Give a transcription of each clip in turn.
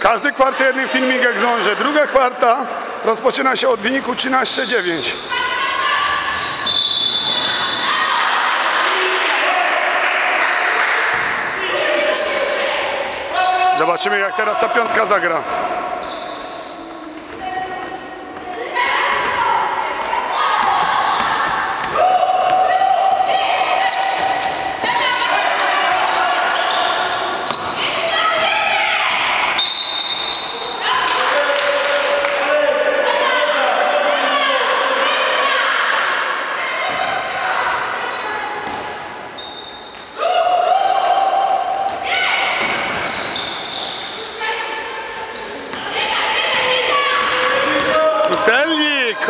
Każdy kwart jednym filmik jak zdąży. Druga kwarta rozpoczyna się od wyniku 13-9. Zobaczymy jak teraz ta piątka zagra.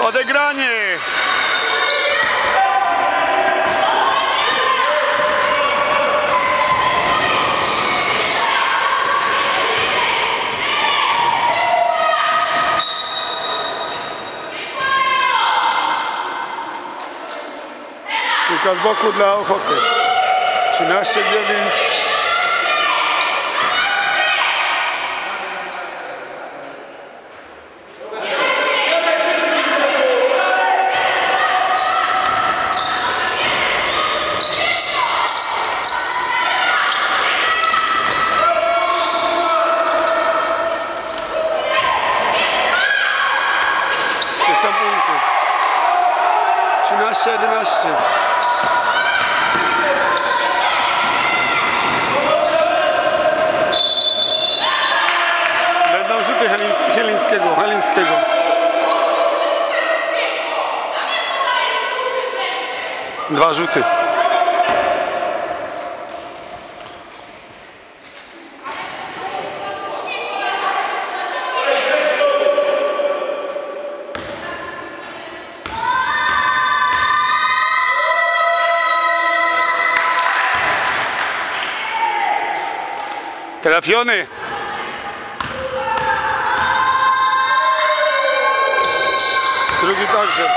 Odegranie! Piłka z boku dla Ochoty. 13 9 13-11. Będą rzuty Helińs- Helińskiego, Helińskiego. Dwa rzuty. Trafiony. Drugi także.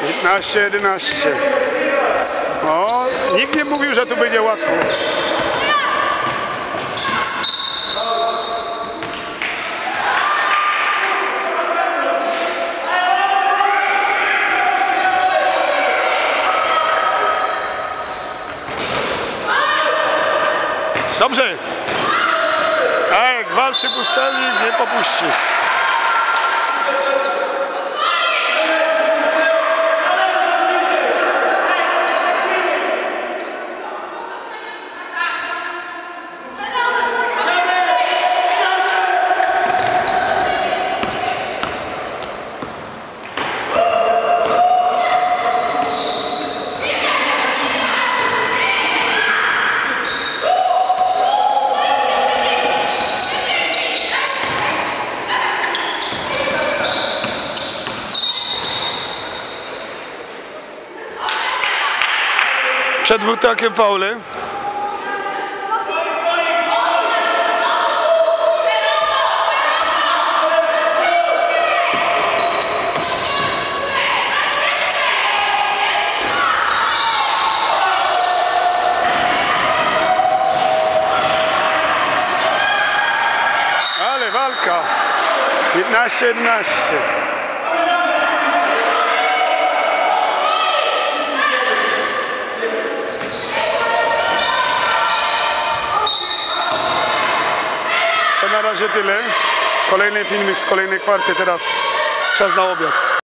Piętnaście, jedenaście. O, nikt nie mówił, że tu będzie łatwo. Dobrze. A jak walczy pustelnik, nie popuści. Przed dwutakiem faule. Ale walka. 15-11. Tyle. Kolejny filmik z kolejnej kwarty teraz. Czas na obiad.